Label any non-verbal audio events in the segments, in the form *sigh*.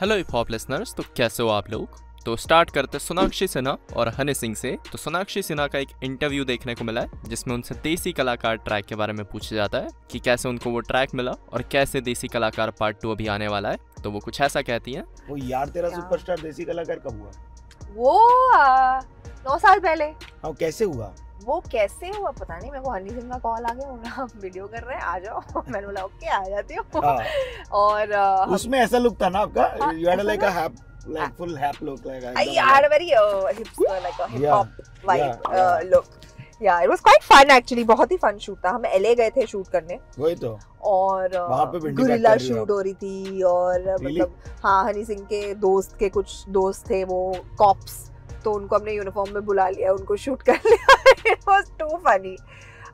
Hello hip hop listeners तो कैसे हो आप लोग? तो स्टार्ट करते सोनाक्षी सिन्हा और हनी सिंह से। तो सोनाक्षी सिन्हा का एक इंटरव्यू देखने को मिला है जिसमें उनसे देसी कलाकार ट्रैक के बारे में पूछा जाता है कि कैसे उनको वो ट्रैक मिला और कैसे देसी कलाकार पार्ट टू अभी आने वाला है। तो वो कुछ ऐसा कहती हैं। वो यार तेरा? सुपरस्टार देसी कलाकार कब हुआ? वो आ, नौ साल पहले। हाँ कैसे हुआ? वो कैसे हुआ पता नहीं मेरे को हनी सिंह का कॉल आ गया बोला आप वीडियो कर रहे हैं आ जाओ *laughs* मैंने बोला ओके आ जाती हूँ हाँ, *laughs* और उसमें ऐसा लुक था ना आपका you had like a hep like full hep look like I had a very uh, hipster, like a hip Yeah, hop vibe yeah, uh, yeah. look. Yeah, it was quite fun actually. बहुत ही fun shoot था. हम LA गए थे shoot करने वही तो और वहाँ पे गुरिल्ला शूट हो रही थी और Really? मतलब हाँ हनी सिंह के दोस्त के कुछ दोस्त थे वो कॉप्स तो उनको हमने यूनिफॉर्म में बुला लिया उनको शूट कर लिया। It was too funny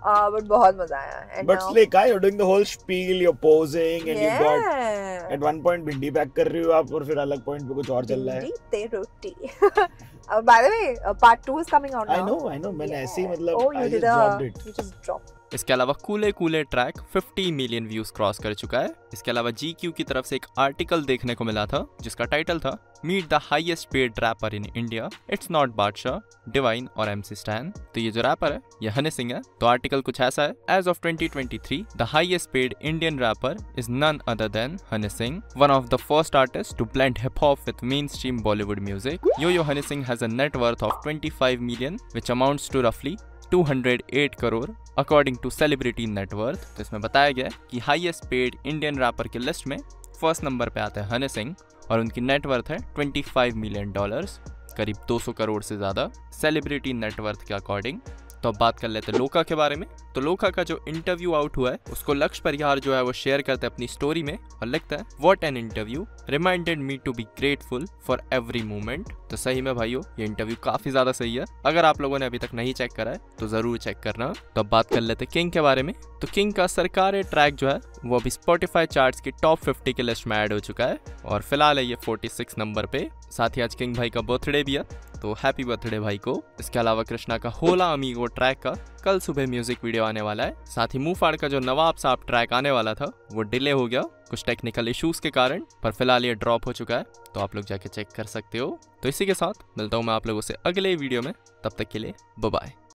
but बहुत मज़ा आया। And but like I you doing the whole spiel you posing and you got at one point भिंडी पैक कर रही हो आप और फिर अलग पॉइंट पे कुछ और चल रहा है ते रोटी by the way part 2 is coming out I know I know मैंने ऐसे ही मतलब oh I just dropped it you just dropped इसके अलावा कूले कूले ट्रैक 50 मिलियन व्यूज़ क्रॉस कर चुका है। इसके अलावा जीक्यू की तरफ़ से एक आर्टिकल देखने को मिला था जिसका टाइटल था meet the highest paid rapper in India it's not Badshah Divine और एमसी स्टैन तो ये जो रैपर है ये हनी सिंह है। तो आर्टिकल कुछ ऐसा है as of 2023 the highest paid Indian rapper is none other than Honey Singh one of the first artist to blend hip hop with mainstream Bollywood music. Yo-Yo Honey Singh has a net worth of 25 million, which amounts to roughly 208 crore according to celebrity net worth तो इसमें बताया गया कि highest paid Indian rapper के list में first number पे आते हैं हनी सिंह और उनकी नेटवर्थ है 25 मिलियन डॉलर्स करीब 200 करोड़ से ज़्यादा सेलिब्रिटी नेटवर्थ के अकॉर्डिंग तो अब बात कर लेते हैं लोका के बारे में। तो लोका का जो इंटरव्यू आउट हुआ है, उसको लक्ष्य परिहार जो है वो शेयर करते हैं अपनी स्टोरी में और लिखता है what an interview reminded me to be grateful for every moment तो सही में भाइयों, ये इंटरव्यू काफ़ी ज़्यादा सही है। अगर आप लोगों ने अभी तक नहीं चेक करा है तो ज़रूर चेक करना। तो अब बात कर लेते किंग के बारे में। तो किंग का सरकारी ट्रैक जो है, वो अभी स्पॉटिफाई चार्ट्स की टॉप 50 की लिस्ट में ऐड हो चुका है। और फ़िलहाल है ये 46 नंबर पे। साथ ही आज किंग भाई का बर्थडे भी है। तो हैप्पी बर्थडे भाई को। इसके अलावा कृष्णा का होला अमीगो ट्रैक का कल सुबह म्यूज़िक वीडियो आने वाला है। साथ ही मुँह फाड़ का जो नवाब साहब ट्रैक आने वाला था, वो डिले हो गया। कुछ टेक्निकल इश्यूज़ के कारण, पर फ़िलहाल ये ड्रॉप हो चुका है। तो आप लोग जाके चेक कर सकते हो। तो इसी के साथ, मिलता हूँ मैं आप लोगों से अगले वीडियो में। तब तक के लिए बाय